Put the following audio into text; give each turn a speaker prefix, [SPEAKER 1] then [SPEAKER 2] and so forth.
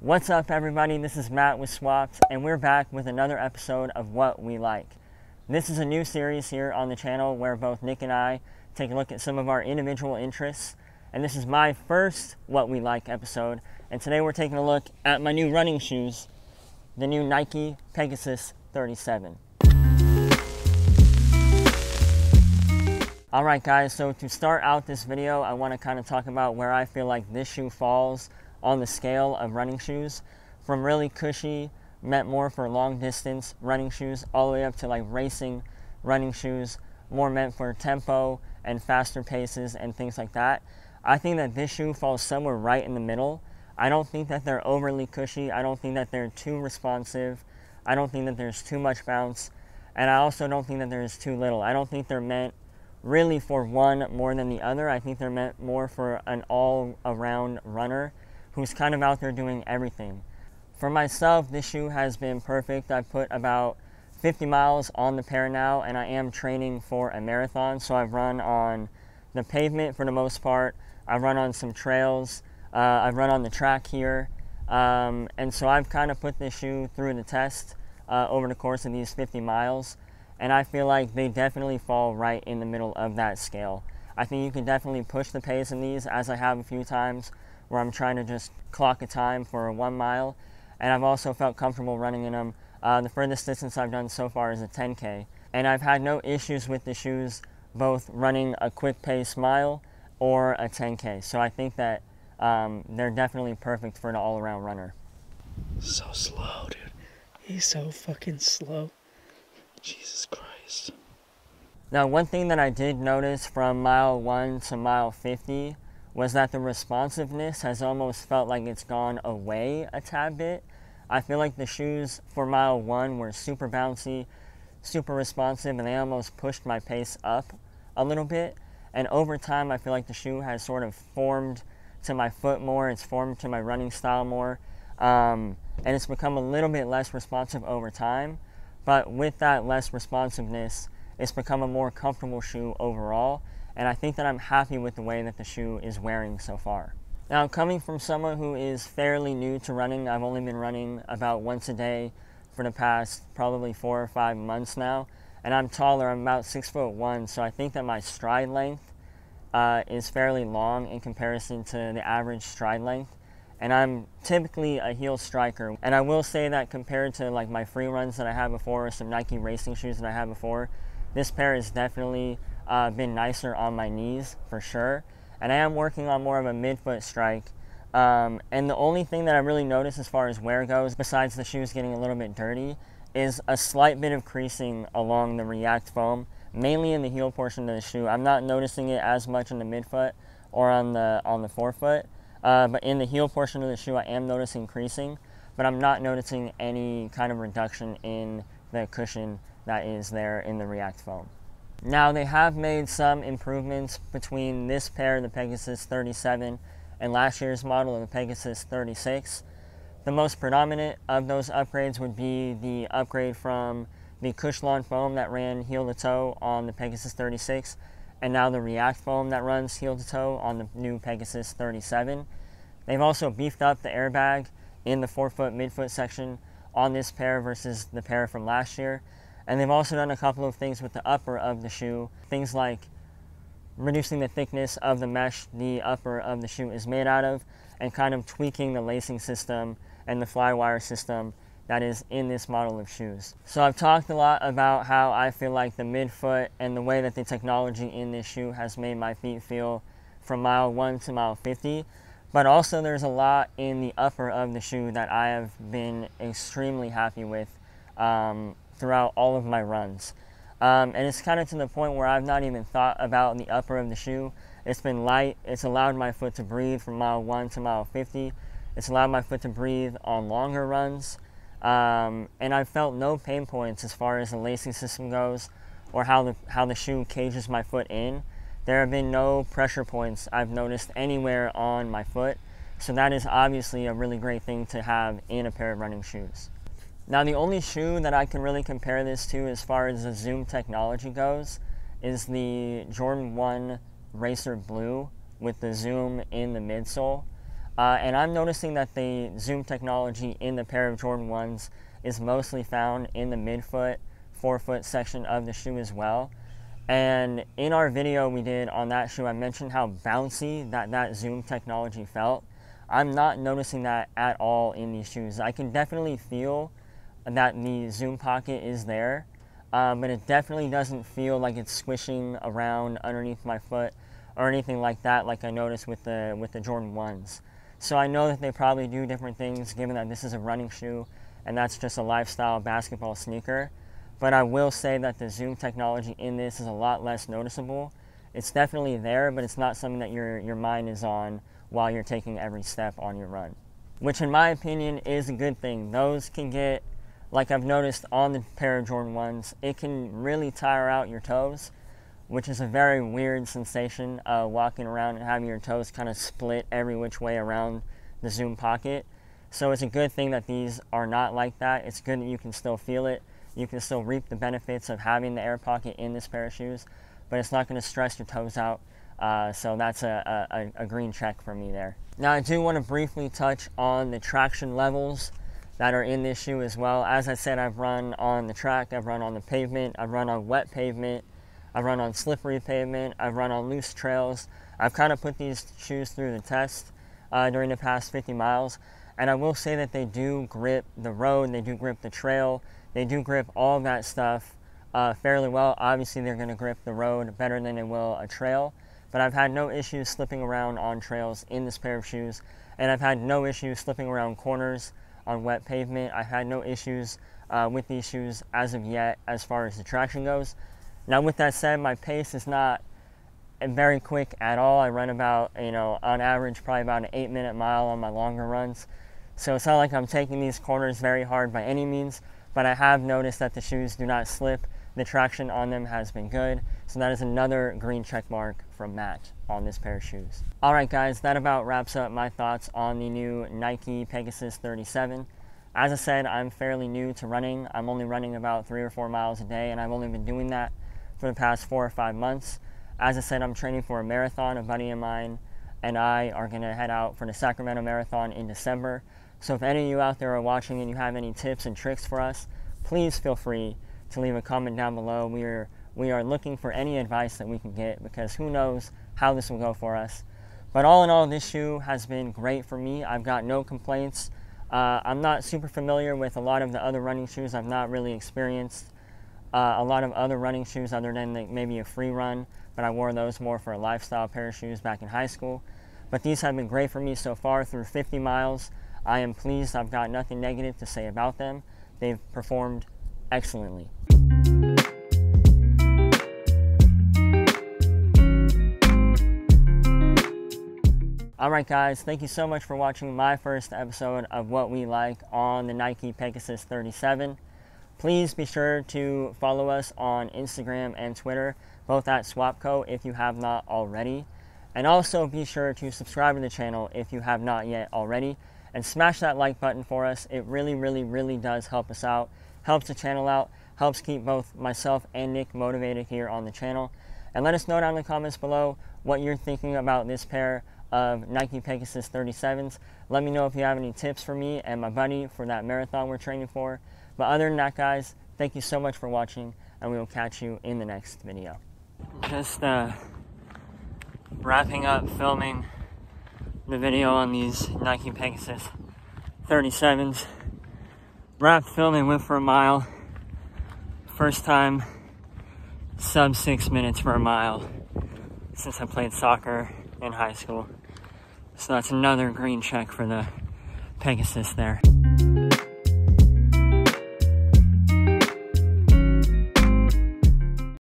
[SPEAKER 1] What's up, everybody? This is Matt with Swapt, and we're back with another episode of What We Like. This is a new series here on the channel where both Nick and I take a look at some of our individual interests, and this is my first What We Like episode. And today we're taking a look at my new running shoes, the new Nike Pegasus 37. Alright guys, so to start out this video, I want to kind of talk about where I feel like this shoe falls on the scale of running shoes. From really cushy, meant more for long distance running shoes, all the way up to like racing running shoes, more meant for tempo and faster paces and things like that. I think that this shoe falls somewhere right in the middle. I don't think that they're overly cushy. I don't think that they're too responsive. I don't think that there's too much bounce. And I also don't think that there's too little. I don't think they're meant really for one more than the other. I think they're meant more for an all around runner who's kind of out there doing everything. For myself, this shoe has been perfect. I put about 50 miles on the pair now, and I am training for a marathon. So I've run on the pavement for the most part. I've run on some trails. Uh, I've run on the track here. Um, and so I've kind of put this shoe through the test uh, over the course of these 50 miles. And I feel like they definitely fall right in the middle of that scale. I think you can definitely push the pace in these, as I have a few times, where I'm trying to just clock a time for a one mile. And I've also felt comfortable running in them. Uh, the furthest distance I've done so far is a 10K. And I've had no issues with the shoes, both running a quick pace mile or a 10K. So I think that um, they're definitely perfect for an all around runner.
[SPEAKER 2] So slow, dude. He's so fucking slow. Jesus Christ.
[SPEAKER 1] Now, one thing that I did notice from mile 1 to mile 50 was that the responsiveness has almost felt like it's gone away a tad bit. I feel like the shoes for mile 1 were super bouncy, super responsive, and they almost pushed my pace up a little bit. And over time, I feel like the shoe has sort of formed to my foot more, it's formed to my running style more, um, and it's become a little bit less responsive over time. But with that less responsiveness, it's become a more comfortable shoe overall, and I think that I'm happy with the way that the shoe is wearing so far. Now, coming from someone who is fairly new to running, I've only been running about once a day for the past probably four or five months now, and I'm taller, I'm about six foot one, so I think that my stride length uh, is fairly long in comparison to the average stride length and I'm typically a heel striker. And I will say that compared to like my free runs that I had before, or some Nike racing shoes that I had before, this pair is definitely uh, been nicer on my knees for sure. And I am working on more of a midfoot strike. Um, and the only thing that I really noticed as far as wear goes, besides the shoes getting a little bit dirty, is a slight bit of creasing along the React foam, mainly in the heel portion of the shoe. I'm not noticing it as much on the midfoot or on the on the forefoot. Uh, but in the heel portion of the shoe, I am noticing creasing, but I'm not noticing any kind of reduction in the cushion that is there in the React foam. Now, they have made some improvements between this pair, the Pegasus 37, and last year's model, of the Pegasus 36. The most predominant of those upgrades would be the upgrade from the Cushlon foam that ran heel to toe on the Pegasus 36 and now the React foam that runs heel to toe on the new Pegasus 37. They've also beefed up the airbag in the forefoot midfoot section on this pair versus the pair from last year. And they've also done a couple of things with the upper of the shoe, things like reducing the thickness of the mesh the upper of the shoe is made out of, and kind of tweaking the lacing system and the flywire system that is in this model of shoes. So I've talked a lot about how I feel like the midfoot and the way that the technology in this shoe has made my feet feel from mile 1 to mile 50. But also there's a lot in the upper of the shoe that I have been extremely happy with um, throughout all of my runs. Um, and it's kind of to the point where I've not even thought about the upper of the shoe. It's been light. It's allowed my foot to breathe from mile 1 to mile 50. It's allowed my foot to breathe on longer runs. Um, and I've felt no pain points as far as the lacing system goes or how the, how the shoe cages my foot in. There have been no pressure points I've noticed anywhere on my foot, so that is obviously a really great thing to have in a pair of running shoes. Now, the only shoe that I can really compare this to as far as the Zoom technology goes is the Jordan 1 Racer Blue with the Zoom in the midsole. Uh, and I'm noticing that the zoom technology in the pair of Jordan 1s is mostly found in the midfoot, forefoot section of the shoe as well. And in our video we did on that shoe, I mentioned how bouncy that, that zoom technology felt. I'm not noticing that at all in these shoes. I can definitely feel that the zoom pocket is there, um, but it definitely doesn't feel like it's squishing around underneath my foot or anything like that like I noticed with the, with the Jordan 1s. So I know that they probably do different things given that this is a running shoe and that's just a lifestyle basketball sneaker. But I will say that the zoom technology in this is a lot less noticeable. It's definitely there, but it's not something that your, your mind is on while you're taking every step on your run. Which, in my opinion, is a good thing. Those can get, like I've noticed on the pair of Jordan 1s, it can really tire out your toes, which is a very weird sensation uh, walking around and having your toes kind of split every which way around the zoom pocket. So it's a good thing that these are not like that. It's good that you can still feel it. You can still reap the benefits of having the air pocket in this pair of shoes, but it's not going to stress your toes out uh, so that's a, a, a, green check for me there. Now I do want to briefly touch on the traction levels that are in this shoe as well. As I said, I've run on the track, I've run on the pavement, I've run on wet pavement, I've run on slippery pavement, I've run on loose trails. I've kind of put these shoes through the test uh, during the past 50 miles. And I will say that they do grip the road, they do grip the trail, they do grip all that stuff uh, fairly well. Obviously, they're going to grip the road better than they will a trail but I've had no issues slipping around on trails in this pair of shoes, and I've had no issues slipping around corners on wet pavement. I've had no issues uh, with these shoes as of yet as far as the traction goes. Now, with that said, my pace is not very quick at all. I run about, you know, on average, probably about an eight minute mile on my longer runs. So it's not like I'm taking these corners very hard by any means, but I have noticed that the shoes do not slip the traction on them has been good. So that is another green check mark from Matt on this pair of shoes. All right, guys, that about wraps up my thoughts on the new Nike Pegasus 37. As I said, I'm fairly new to running. I'm only running about three or four miles a day, and I've only been doing that for the past four or five months. As I said, I'm training for a marathon. A buddy of mine and I are going to head out for the Sacramento Marathon in December. So if any of you out there are watching and you have any tips and tricks for us, please feel free to leave a comment down below. We are we are looking for any advice that we can get because who knows how this will go for us. But all in all, this shoe has been great for me. I've got no complaints. Uh, I'm not super familiar with a lot of the other running shoes. I've not really experienced uh, a lot of other running shoes other than the, maybe a free run, but I wore those more for a lifestyle pair of shoes back in high school. But these have been great for me so far through 50 miles. I am pleased. I've got nothing negative to say about them. They've performed excellently. Alright guys, thank you so much for watching my first episode of What We Like on the Nike Pegasus 37. Please be sure to follow us on Instagram and Twitter, both at Swaptco if you have not already. And also be sure to subscribe to the channel if you have not yet already. And smash that like button for us. It really, really, really does help us out. Helps the channel out. Helps keep both myself and Nick motivated here on the channel. And let us know down in the comments below what you're thinking about this pair of Nike Pegasus 37s. Let me know if you have any tips for me and my buddy for that marathon we're training for. But other than that, guys, thank you so much for watching, and we will catch you in the next video. Just uh, wrapping up filming the video on these Nike Pegasus 37s. Wrapped filming, went for a mile. First time sub six minutes for a mile since I played soccer in high school. So that's another green check for the Pegasus there.